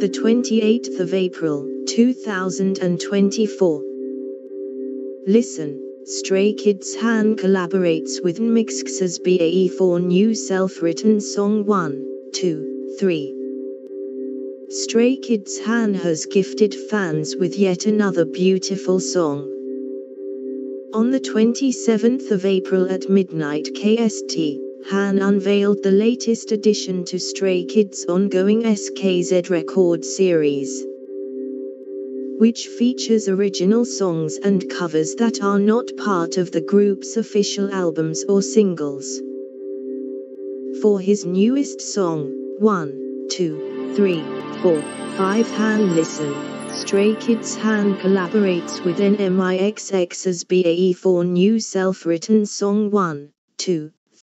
the 28th of April, 2024. Listen, Stray Kids Han collaborates with NMIXX's BAE for new self-written song 1, 2, 3. Stray Kids Han has gifted fans with yet another beautiful song. On the 27th of April at midnight KST, Han unveiled the latest addition to Stray Kids' ongoing SKZ record series, which features original songs and covers that are not part of the group's official albums or singles. For his newest song, 1, 2, 3, 4, 5 Han Listen, Stray Kids Han collaborates with NMIXX's BAE for new self-written song 1, 2,